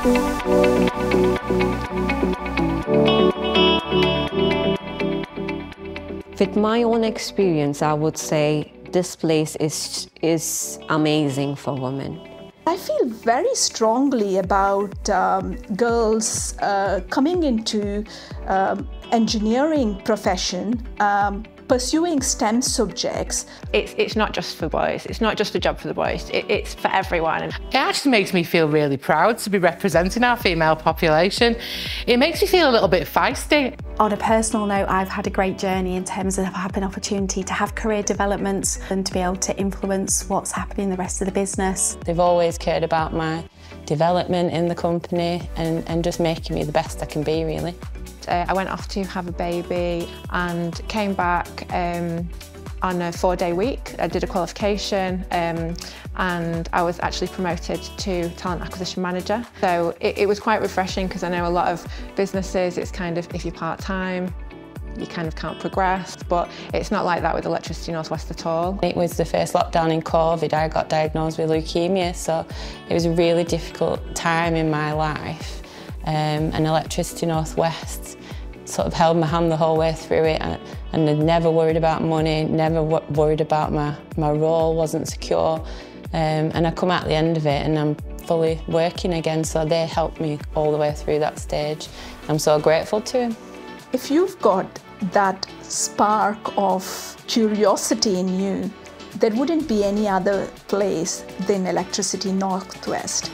With my own experience, I would say this place is, is amazing for women. I feel very strongly about um, girls uh, coming into um, engineering profession um, pursuing STEM subjects. It's, it's not just for boys, it's not just a job for the boys, it, it's for everyone. It actually makes me feel really proud to be representing our female population. It makes me feel a little bit feisty. On a personal note, I've had a great journey in terms of having opportunity to have career developments and to be able to influence what's happening in the rest of the business. They've always cared about my development in the company and, and just making me the best I can be, really. Uh, I went off to have a baby and came back um, on a four-day week. I did a qualification um, and I was actually promoted to talent acquisition manager. So it, it was quite refreshing because I know a lot of businesses, it's kind of if you're part-time, you kind of can't progress, but it's not like that with Electricity North West at all. It was the first lockdown in COVID, I got diagnosed with leukemia, so it was a really difficult time in my life. Um, and Electricity North West sort of held my hand the whole way through it and, and never worried about money, never worried about my, my role, wasn't secure. Um, and I come out the end of it and I'm fully working again, so they helped me all the way through that stage. I'm so grateful to them. If you've got that spark of curiosity in you, there wouldn't be any other place than Electricity North West.